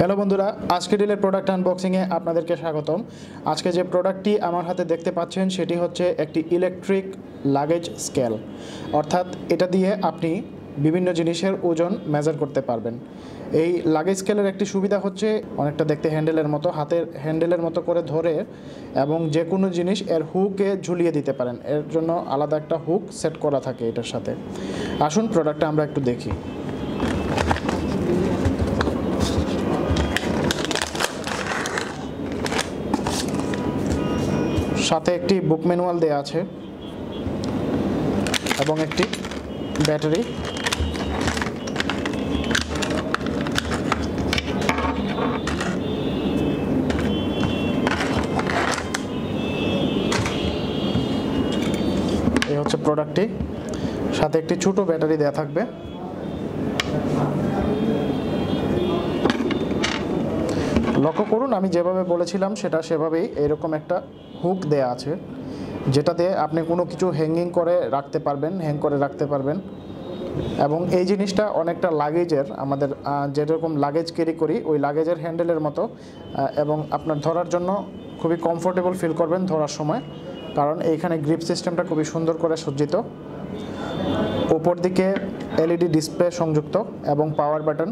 Hello বন্ধুরা, আজকে ডিলের product আনবক্সিংয়ে আপনাদেরকে স্বাগতম। আজকে যে প্রোডাক্টটি আমার হাতে দেখতে পাচ্ছেন, সেটি হচ্ছে একটি ইলেকট্রিক লাগেজ স্কেল অর্থাৎ এটা দিয়ে আপনি বিভিন্ন জিনিসের ওজন মেজার করতে পারবেন। এই লাগেজ স্কেলের একটি সুবিধা হচ্ছে, অনেকটা দেখতে হ্যান্ডেলের মতো, হাতের হ্যান্ডেলের মতো করে ধরে এবং যে কোনো জিনিস এর হুকে ঝুলিয়ে দিতে পারেন। এর জন্য আলাদা একটা হুক সেট করা থাকে এটার সাথে। আসুন প্রোডাক্টটা আমরা একটু দেখি। সাথে একটি বুক ম্যানুয়াল দেওয়া আছে এবং একটি ব্যাটারি। এই হচ্ছে প্রোডাক্টটি। সাথে একটি ছোট ব্যাটারি দেওয়া থাকবে। লক্ষ্য করুন, আমি যেভাবে বলেছিলাম, সেটা সেভাবেই এরকম একটা হুক দেয়া আছে, যেটাতে আপনি কোনো কিছু হ্যাঙ্গিং করে রাখতে পারবেন হ্যাং করে রাখতে পারবেন। এবং এই জিনিসটা অনেকটা লাগেজের আমাদের যেরকম লাগেজ ক্যারি করি, ওই লাগেজের হ্যান্ডেলের মতো এবং আপনার ধরার জন্য খুবই কমফোর্টেবল ফিল করবেন ধরার সময়, কারণ এইখানে গ্রিপ সিস্টেমটা খুবই সুন্দর করে সজ্জিত। উপর দিকে এলইডি ডিসপ্লে সংযুক্ত এবং পাওয়ার বাটন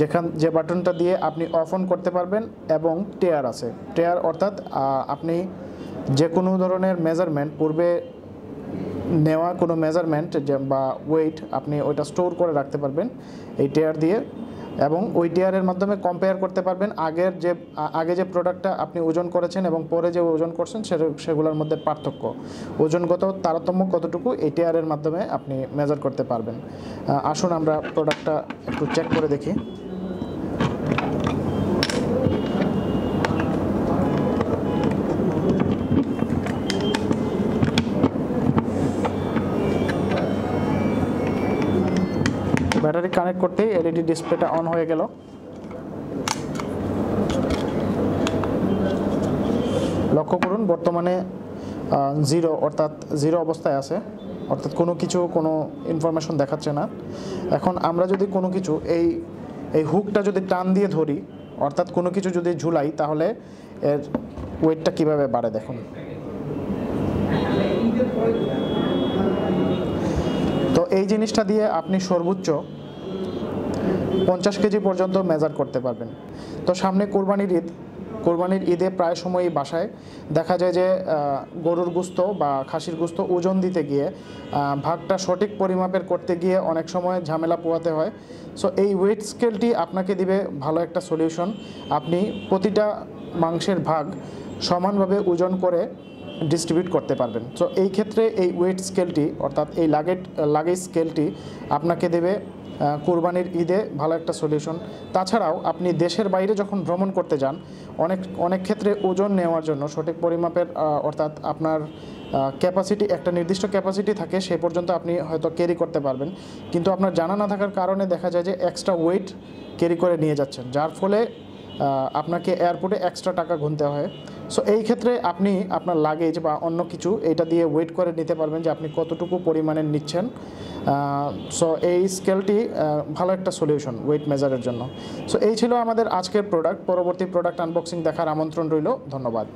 যেখান, যে বাটনটা দিয়ে আপনি অফ অন করতে পারবেন এবং টেয়ার আছে। টেয়ার অর্থাৎ আপনি যে কোনো ধরনের মেজারমেন্ট পূর্বে নেওয়া কোনো মেজারমেন্ট বা ওয়েট আপনি ওইটা স্টোর করে রাখতে পারবেন। এই টেয়ার দিয়ে এবং ওই টিয়ারের মাধ্যমে কম্পেয়ার করতে পারবেন আগের যে, আগে যে প্রোডাক্টটা আপনি ওজন করেছেন এবং পরে যে ওজন করছেন সেগুলোর মধ্যে পার্থক্য। ওজনগত তারতম্য কতটুকু এই টিয়ারের মাধ্যমে আপনি মেজার করতে পারবেন। আসুন আমরা প্রোডাক্টটা একটু চেক করে দেখি। ব্যাটারি কানেক্ট করতেই এলইডি ডিসপ্লেটা অন হয়ে গেল। লক্ষ্য করুন, বর্তমানে জিরো অর্থাৎ জিরো অবস্থায় আছে। অর্থাৎ কোনো কিছু, কোনো ইনফরমেশন দেখাচ্ছে না। এখন আমরা যদি কোনো কিছু, এই এই হুকটা যদি টান দিয়ে ধরি, অর্থাৎ কোনো কিছু যদি ঝুলাই, তাহলে এর ওয়েটটা কীভাবে বাড়ে দেখুন। তো এই জিনিসটা দিয়ে আপনি সর্বোচ্চ পঞ্চাশ কেজি পর্যন্ত মেজার করতে পারবেন। তো সামনে কোরবানির ঈদ। কোরবানির ঈদে প্রায় সময়ই বাসায় দেখা যায় যে গরুর গুস্ত বা খাসির গুস্ত ওজন দিতে গিয়ে ভাগটা সঠিক পরিমাপের করতে গিয়ে অনেক সময় ঝামেলা পোয়াতে হয়। সো এই ওয়েট স্কেলটি আপনাকে দিবে ভালো একটা সলিউশন আপনি প্রতিটা মাংসের ভাগ সমানভাবে ওজন করে ডিস্ট্রিবিউট করতে পারবেন। সো এই ক্ষেত্রে এই ওয়েট স্কেলটি অর্থাৎ এই লাগেজ লাগেজ স্কেলটি আপনাকে দেবে কুরবানির ঈদে ভালো একটা সলিউশন তাছাড়াও আপনি দেশের বাইরে যখন ভ্রমণ করতে যান, অনেক অনেক ক্ষেত্রে ওজন নেওয়ার জন্য সঠিক পরিমাপের অর্থাৎ আপনার ক্যাপাসিটি একটা নির্দিষ্ট ক্যাপাসিটি থাকে, সে পর্যন্ত আপনি হয়তো ক্যারি করতে পারবেন। কিন্তু আপনার জানা না থাকার কারণে দেখা যায় যে এক্সট্রা ওয়েট ক্যারি করে নিয়ে যাচ্ছেন, যার ফলে আপনাকে এয়ারপোর্টে এক্সট্রা টাকা গুনতে হয়। সো এই ক্ষেত্রে আপনি আপনার লাগেজ বা অন্য কিছু এটা দিয়ে ওয়েট করে নিতে পারবেন যে আপনি কতটুকু পরিমাণে নিচ্ছেন। সো এই স্কেলটি ভালো একটা সলিউশন ওয়েট মেজারের জন্য। সো এই ছিল আমাদের আজকের প্রোডাক্ট পরবর্তী প্রোডাক্ট আনবক্সিং দেখার আমন্ত্রণ রইল। ধন্যবাদ।